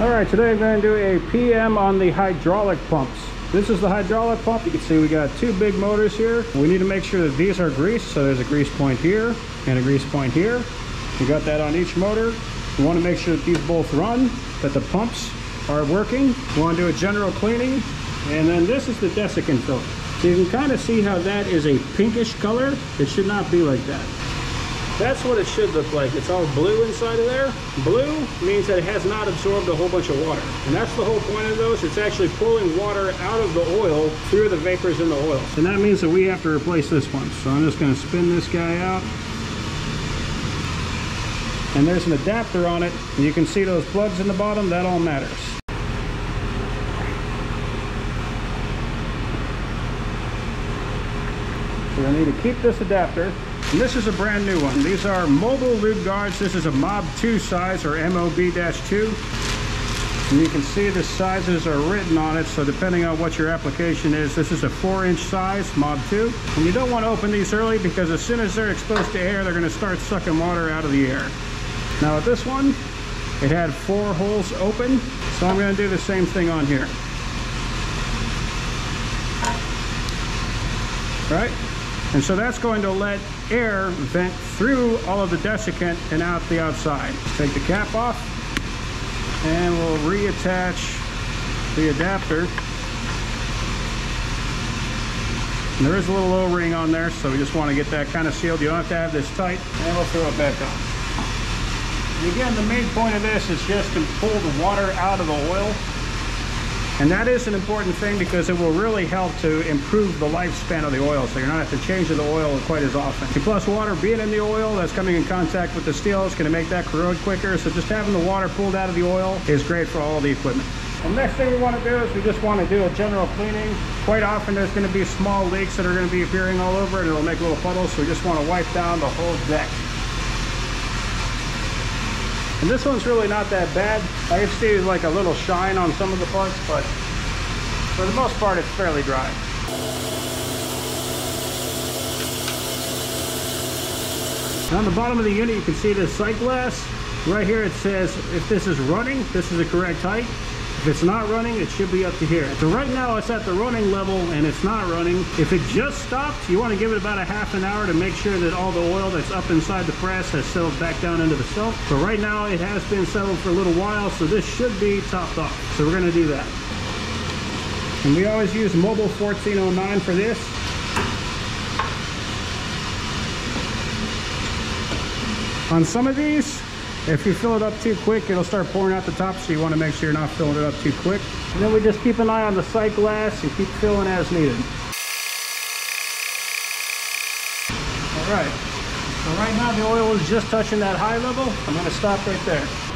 All right, today I'm going to do a PM on the hydraulic pumps. This is the hydraulic pump. You can see we got two big motors here. We need to make sure that these are greased. So there's a grease point here and a grease point here. We got that on each motor. We want to make sure that these both run, that the pumps are working. We want to do a general cleaning. And then this is the desiccant filter. So you can kind of see how that is a pinkish color. It should not be like that. That's what it should look like. It's all blue inside of there. Blue means that it has not absorbed a whole bunch of water. And that's the whole point of those. It's actually pulling water out of the oil through the vapors in the oil. And that means that we have to replace this one. So I'm just going to spin this guy out. And there's an adapter on it. And you can see those plugs in the bottom. That all matters. So I need to keep this adapter and this is a brand new one. These are Mobil lube guards. This is a MOB 2 size or MOB-2. And you can see the sizes are written on it. So depending on what your application is, this is a 4 inch size, MOB 2. And you don't want to open these early because as soon as they're exposed to air, they're going to start sucking water out of the air. Now with this one, it had four holes open. So I'm going to do the same thing on here. Right? And so that's going to let air vent through all of the desiccant and out the outside. Take the cap off and we'll reattach the adapter. And there is a little O-ring on there, so we just want to get that kind of sealed. You don't have to have this tight, and we'll throw it back on. And again, the main point of this is just to pull the water out of the oil and that is an important thing because it will really help to improve the lifespan of the oil. So you're not have to change the oil quite as often. Plus water being in the oil that's coming in contact with the steel is going to make that corrode quicker. So just having the water pulled out of the oil is great for all the equipment. The next thing we want to do is we just want to do a general cleaning. Quite often there's going to be small leaks that are going to be appearing all over and it'll make little puddles. So we just want to wipe down the whole deck. And this one's really not that bad. I can see like a little shine on some of the parts, but for the most part, it's fairly dry. On the bottom of the unit, you can see this sight glass. Right here, it says if this is running, this is the correct height. If it's not running, it should be up to here. So right now it's at the running level and it's not running. If it just stopped, you want to give it about a half an hour to make sure that all the oil that's up inside the press has settled back down into the sump. But right now it has been settled for a little while, so this should be topped off. So we're going to do that. And we always use Mobil 1409 for this. On some of these, if you fill it up too quick, it'll start pouring out the top, so you want to make sure you're not filling it up too quick. And then we just keep an eye on the sight glass and keep filling as needed. All right, so right now the oil is just touching that high level. I'm going to stop right there.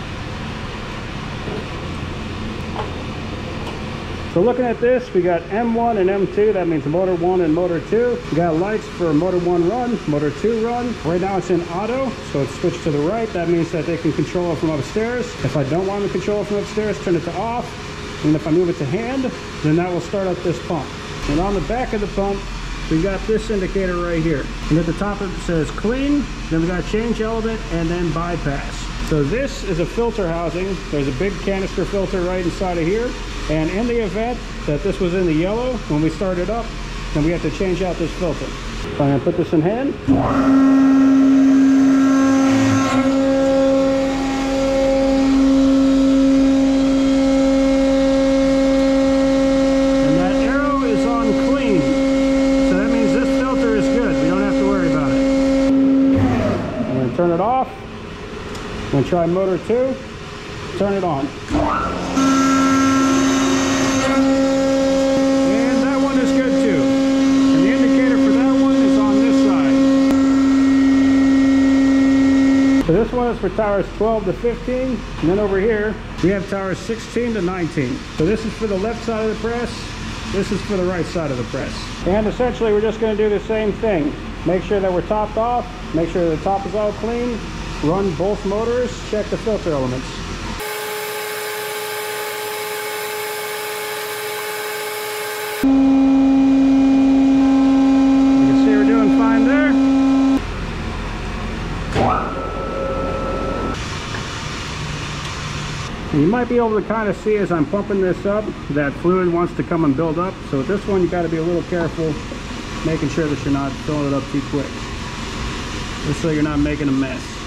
So looking at this, we got M1 and M2, that means motor 1 and motor 2. We got lights for motor 1 run, motor 2 run. Right now it's in auto, so it's switched to the right. That means that they can control it from upstairs. If I don't want to control it from upstairs, turn it to off. And if I move it to hand, then that will start up this pump. And on the back of the pump, we got this indicator right here. And at the top it says clean, then we got change element, and then bypass. So this is a filter housing. There's a big canister filter right inside of here. And in the event that this was in the yellow when we started up, then we have to change out this filter. So I'm to put this in hand. And that arrow is on clean. So that means this filter is good. We don't have to worry about it. I'm going to turn it off. I'm going to try motor 2. Turn it on. And that one is good too. And the indicator for that one is on this side. So this one is for towers 12 to 15. And then over here, we have towers 16 to 19. So this is for the left side of the press. This is for the right side of the press. And essentially, we're just going to do the same thing. Make sure that we're topped off. Make sure the top is all clean. Run both motors. Check the filter elements. You see we're doing fine there. You might be be able to kind of see as I'm pumping this up that fluid wants to come and build up. So with this one, you got to be a little careful, making sure that you're not filling it up too quick. Just so you're not making a mess.